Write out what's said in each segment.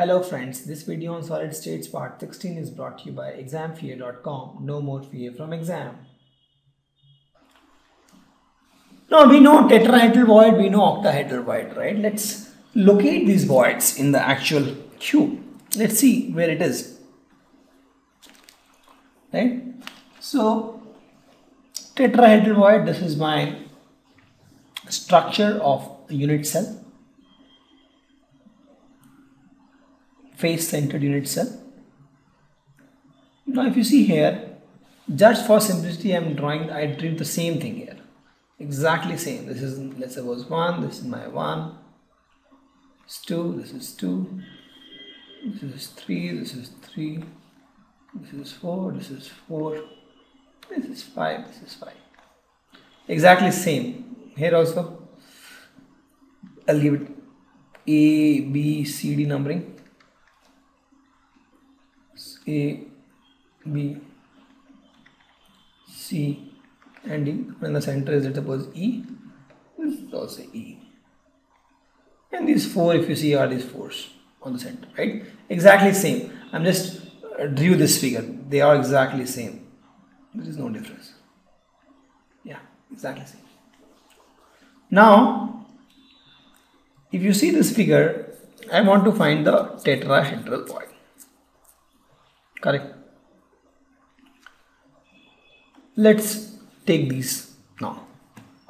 Hello friends, this video on solid states part 16 is brought to you by examfear.com. No more fear from exam. Now we know tetrahedral void, we know octahedral void, right? Let's locate these voids in the actual cube. Let's see where it is. Right? So tetrahedral void, this is my structure of unit cell. Face centered unit cell. Now if you see here, just for simplicity I am drawing, I drew the same thing here. Exactly same. This is, let's suppose 1, this is my 1, this is 2, this is 2, this is 3, this is 3, this is 4, this is 4, this is 5, this is 5. Exactly same. Here also, I'll give it A, B, C, D numbering. A, B, C, and D. When the center is, let suppose E, this is also E. And these four, if you see, are these fours on the center, right? Exactly same. I'm just uh, drew this figure. They are exactly same. There is no difference. Yeah, exactly same. Now, if you see this figure, I want to find the tetrahedral void correct. Let's take these now.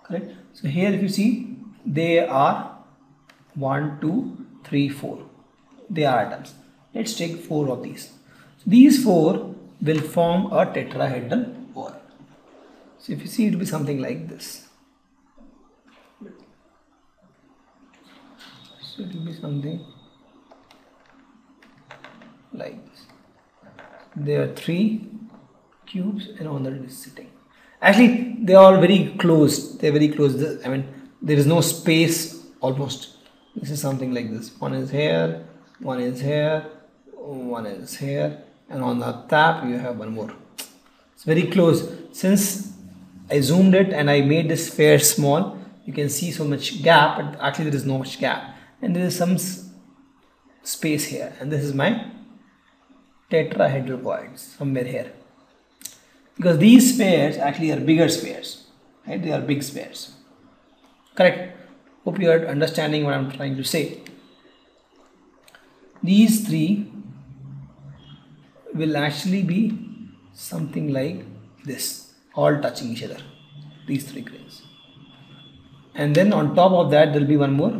Correct? So here if you see they are 1 2 3 4 they are atoms. Let's take four of these. So these four will form a tetrahedral ball. So if you see it will be something like this. So it will be something there are three cubes and on that is sitting. Actually they are very close. They're very close. I mean there is no space almost. This is something like this. One is here one is here one is here and on the top you have one more. It's very close. Since i zoomed it and i made this sphere small you can see so much gap but actually there is no much gap. And there is some space here. And this is my tetrahedral points somewhere here. Because these spheres actually are bigger spheres right? They are big spheres. Correct? Hope you are understanding what i'm trying to say. These three will actually be something like this all touching each other these three grains. And then on top of that there will be one more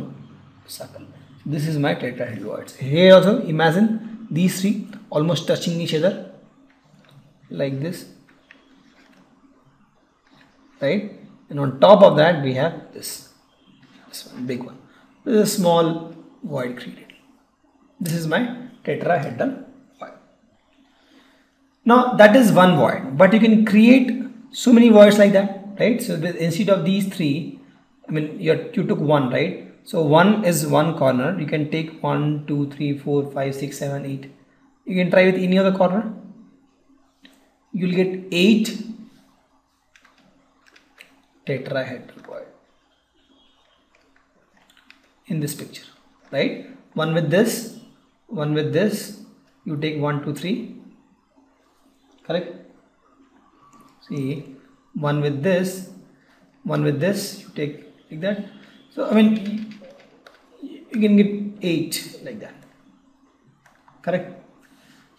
circle. This is my tetrahedral voids here also imagine these three almost touching each other like this right? And on top of that we have this this one big one. This is a small void created. This is my tetrahedral void. Now that is one void but you can create so many voids like that right? So instead of these three i mean you you took one right? So one is one corner. You can take one two three four five six seven eight you can try with any other corner. You'll get 8 tetrahedral in this picture right? One with this one with this. You take 1 2 3 correct? See one with this one with this. You take like that. So i mean you can get 8 like that. Correct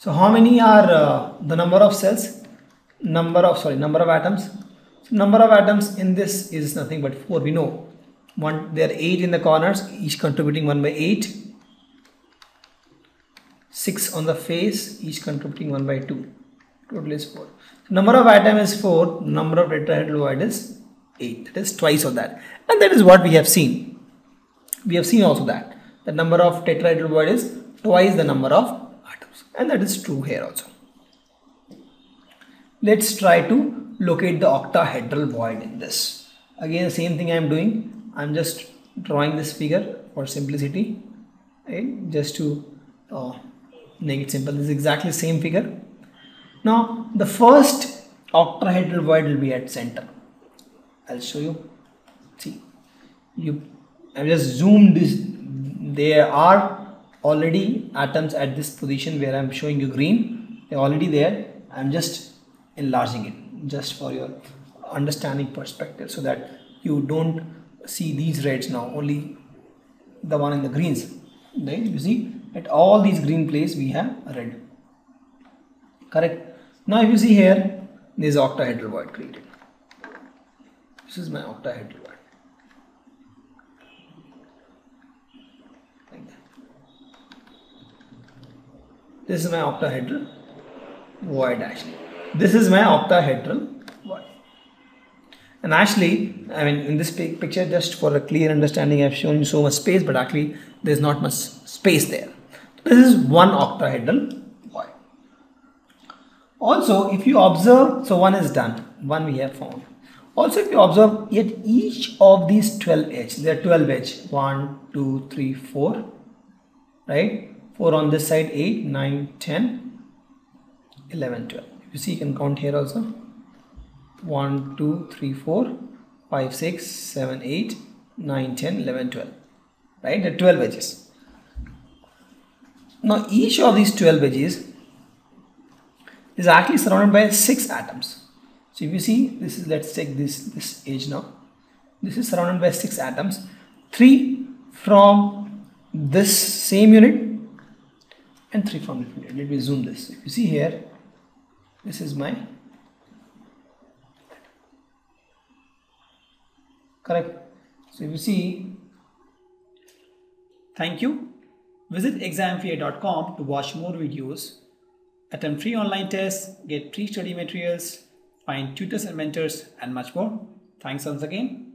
so how many are uh, the number of cells? Number of sorry number of atoms. So number of atoms in this is nothing but four. We know one there are eight in the corners, each contributing one by eight. Six on the face, each contributing one by two. Total is four. So number of atom is four. Number of tetrahedral is eight. That is twice of that, and that is what we have seen. We have seen also that the number of tetrahedral void is twice the number of and that is true here also. Let's try to locate the octahedral void in this. Again same thing I am doing. I am just drawing this figure for simplicity right? just to uh, make it simple. This is exactly same figure. Now the first octahedral void will be at center. I'll show you. See, you I just zoomed this. There are already atoms at this position where I'm showing you green. They're already there. I'm just enlarging it just for your understanding perspective so that you don't see these reds now only the one in the greens. Right you see at all these green place we have red. Correct? Now if you see here this octahedral void created. This is my octahedral void like that this is my octahedral void actually this is my octahedral void. And actually I mean in this picture just for a clear understanding I've shown you so much space but actually there's not much space there. This is one octahedral void. Also if you observe so one is done one we have found. Also if you observe at each of these 12 edge there are 12 edge 1 2 3 4 right 4 on this side 8 9 10 11 12 you see you can count here also. 1 2 3 4 5 6 7 8 9 10 11 12 right? The 12 edges. Now each of these 12 edges is actually surrounded by six atoms. So if you see this is let's take this this edge now. This is surrounded by six atoms. Three from this same unit and three from different unit let me zoom this. If you see here this is my correct. So if you see thank you. Visit examfear.com to watch more videos attempt free online tests get free study materials find tutors and mentors and much more. Thanks once again